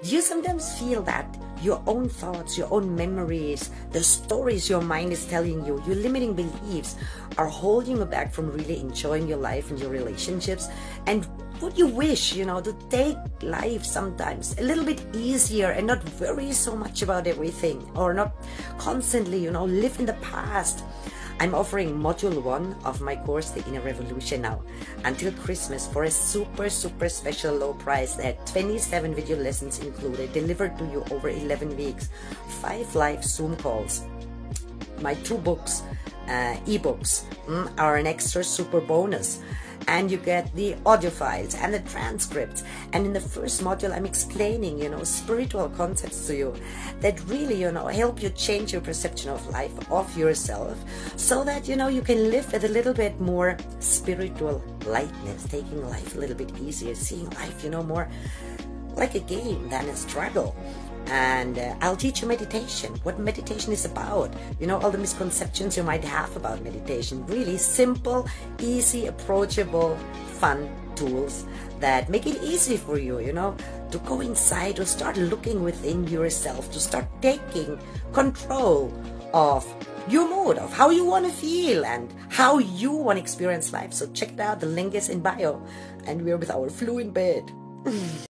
Do you sometimes feel that your own thoughts, your own memories, the stories your mind is telling you, your limiting beliefs are holding you back from really enjoying your life and your relationships? And would you wish, you know, to take life sometimes a little bit easier and not worry so much about everything or not constantly, you know, live in the past? I'm offering module one of my course, The Inner Revolution now, until Christmas for a super, super special low price at 27 video lessons included, delivered to you over 11 weeks, five live Zoom calls, my two books, uh, ebooks mm, are an extra super bonus and you get the audio files and the transcripts. And in the first module i'm explaining you know spiritual concepts to you that really you know help you change your perception of life of yourself so that you know you can live with a little bit more spiritual lightness taking life a little bit easier seeing life you know more like a game than a struggle and uh, I'll teach you meditation, what meditation is about, you know, all the misconceptions you might have about meditation. Really simple, easy, approachable, fun tools that make it easy for you, you know, to go inside, to start looking within yourself, to start taking control of your mood, of how you want to feel and how you want to experience life. So check it out. The link is in bio. And we're with our flu in bed.